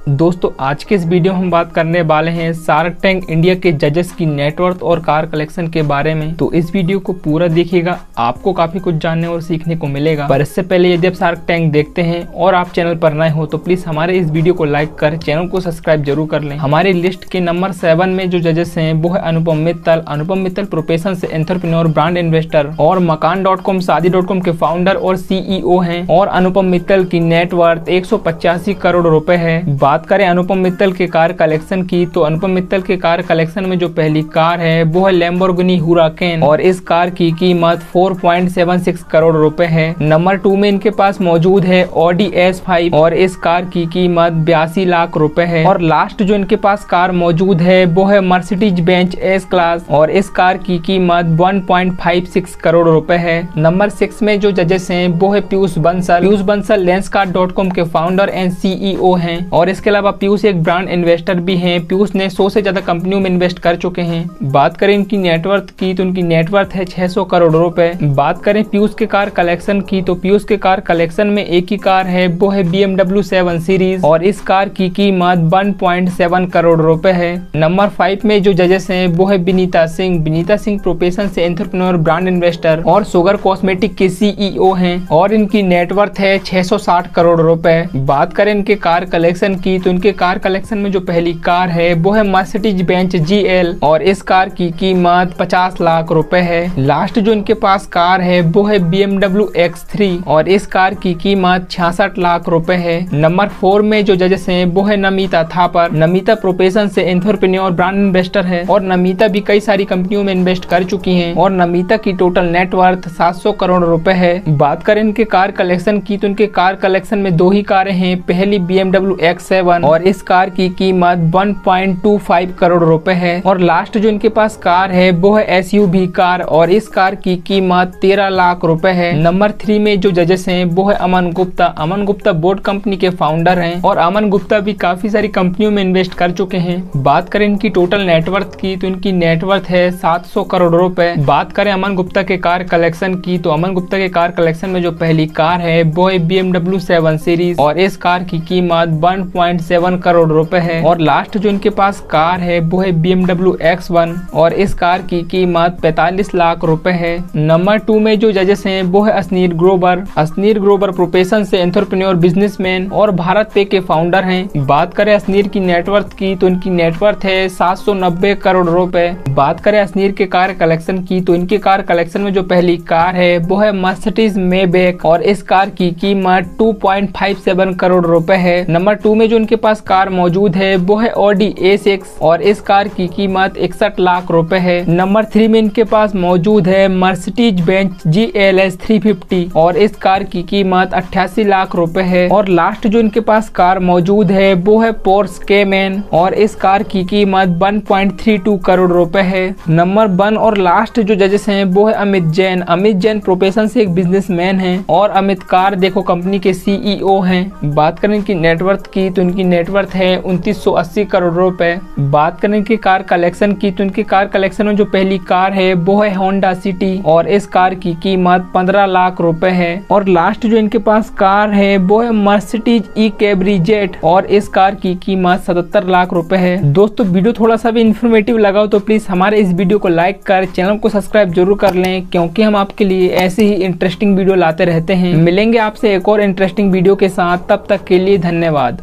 दोस्तों, आज के इस वीडियो में हम बात करने वाले हैं सार्क टैंक इंडिया के जजेस की नेटवर्थ और कार कलेक्शन के बारे में। तो इस वीडियो को पूरा देखिएगा, आपको काफ़ी कुछ जानने और सीखने को मिलेगा। पर इससे पहले यदि आप सार्क टैंक देखते हैं और आप चैनल पर नए हो तो प्लीज़ हमारे इस वीडियो को लाइक कर चैनल को सब्सक्राइब ज़रूर कर लें। हमारी लिस्ट के नंबर सेवन में जो जजेस है, वो है अनुपम मित्तल अनुपम मित्तल प्रोफेशन से एंटरप्रेन्योर ब्रांड इन्वेस्टर और Makaan dot com Shaadi dot com के फाउंडर और सीईओ हैं। और अनुपम मित्तल की नेटवर्थ एक सौ पचासी करोड़ रुपए है। बात करें अनुपम मित्तल के कार कलेक्शन की तो अनुपम मित्तल के कार कलेक्शन में जो पहली कार है, वो है लेम्बोर्गिनी हुराकेन और इस कार की कीमत 4.76 करोड़ रुपए है। नंबर टू में इनके पास मौजूद है ऑडी एस फाइव और इस कार की कीमत बयासी लाख रुपए है। और लास्ट जो इनके पास कार मौजूद है, वो है मर्सिडीज बेंच एस क्लास और इस कार की कीमत 1.56 करोड़ रुपए है। नंबर सिक्स में जो जजेस हैं, वो है पीयूष बंसल पीयूष बंसल लेंस के फाउंडर एंड सीईओ हैं और इसके अलावा पीयूष एक ब्रांड इन्वेस्टर भी हैं। पीयूष ने सौ से ज़्यादा कंपनियों में इन्वेस्ट कर चुके हैं। बात करें इनकी नेटवर्थ की तो उनकी नेटवर्थ है 600 करोड़ रुपए। बात करें पीयूष के कार कलेक्शन की तो पीयूष के कार कलेक्शन में एक ही कार है, वो है बी एमडब्ल्यू सेवन सीरीज़ और इस कार की कीमत वन करोड़ रुपए है। नंबर फाइव में जो जजेस है, वो है विनीता सिंह। विनीता सिंह प्रोफेशन से एंटरप्रेन्योर ब्रांड इन्वेस्टर और सुगर कॉस्मेटिक के सीईओ हैं और इनकी नेटवर्थ है 660 करोड़ रुपए। बात करें इनके कार कलेक्शन की तो इनके कार कलेक्शन में जो पहली कार है, वो है मर्सिडीज बेंच जीएल और इस कार की कीमत 50 लाख रुपए है। लास्ट जो इनके पास कार है, वो है बी एमडब्ल्यू और इस कार की कीमत छियासठ लाख रुपए है। नंबर फोर में जो जजेस हैं, वो है नमिता थापर नमिता प्रोफेशन से एंथरप्रेन्योर ब्रांड इन्वेस्टर है और नमिता भी कई सारी कंपनियों में इन्वेस्ट कर चुकी है और नमिता की टोटल नेटवर्थ 700 करोड़ रुपए है। बात करें इनके कार कलेक्शन की तो इनके कार कलेक्शन में दो ही कारें हैं। पहली बी एमडब्ल्यू एक्स सेवन और इस कार की कीमत 1.25 करोड़ रुपए है। और लास्ट जो इनके पास कार है, वो है एस कार और इस कार की कीमत 13 लाख रुपए है। नंबर थ्री में जो जजेस हैं, वो है अमन गुप्ता। अमन गुप्ता बोर्ड कंपनी के फाउंडर हैं और अमन गुप्ता भी काफ़ी सारी कंपनियों में इन्वेस्ट कर चुके हैं। बात करें इनकी टोटल नेटवर्थ की तो इनकी नेटवर्थ है 700 करोड़ रुपए। बात करें अमन गुप्ता के कार कलेक्शन की तो अमन गुप्ता के कार कलेक्शन में जो पहली कार है, वो है बी एमडब्ल्यू सेवन सीरीज़ और इस कार की कीमत वन सेवन करोड़ रुपए है। और लास्ट जो इनके पास कार है, वो है बी एमडब्ल्यू एक्स वन और इस कार की कीमत पैतालीस लाख रुपए है। नंबर टू में जो जजेस हैं, वो है असनीर ग्रोबर असनीर ग्रोबर प्रोफेशन से एंटरप्रेन्योर बिजनेसमैन और भारत पे के फाउंडर हैं। बात करें असनीर की नेटवर्थ की तो इनकी नेटवर्थ है 790 करोड़ रुपए। बात करें असनीर के कार कलेक्शन की तो इनके कार कलेक्शन में जो पहली कार है, वो है मर्सिडीज मेबेक और इस कार की कीमत 2.57 करोड़ रुपए है। नंबर टू में जो इनके पास कार मौजूद है। वो है ऑडी ए सिक्स और इस कार की कीमत इकसठ लाख रुपए है। नंबर थ्री में इनके पास मौजूद है Mercedes Benz G L S three fifty और इस कार की कीमत अट्ठासी लाख रुपए है। और लास्ट जो इनके पास कार मौजूद है, वो है पोर्स के मैन और इस कार की कीमत 1.32 करोड़ रुपए है। नंबर वन और लास्ट जो जजेस हैं, वो है अमित जैन। अमित जैन प्रोफेशन से एक बिजनेसमैन है और अमित कार देखो कंपनी के सीईओ हैं। बात करें इनकी नेटवर्थ की तो इनकी नेटवर्थ है, उनतीस करोड़ रुपए। बात करें की कार कलेक्शन की तो इनकी कार कलेक्शन में जो पहली कार है, वो है होंडा सिटी और इस कार की कीमत पंद्रह लाख रुपए है। और लास्ट जो इनके पास कार है, वो है मर्सिडीज ई कैबरी जेट और इस कार की कीमत सतहत्तर लाख रुपए है। दोस्तों, वीडियो थोड़ा सा भी इन्फॉर्मेटिव लगा तो प्लीज़ हमारे इस वीडियो को लाइक कर चैनल को सब्सक्राइब ज़रूर कर लें, क्योंकि हम आपके लिए ऐसे ही इंटरेस्टिंग वीडियो लाते रहते हैं। मिलेंगे आपसे एक और इंटरेस्टिंग वीडियो के साथ, तब तक के लिए धन्यवाद।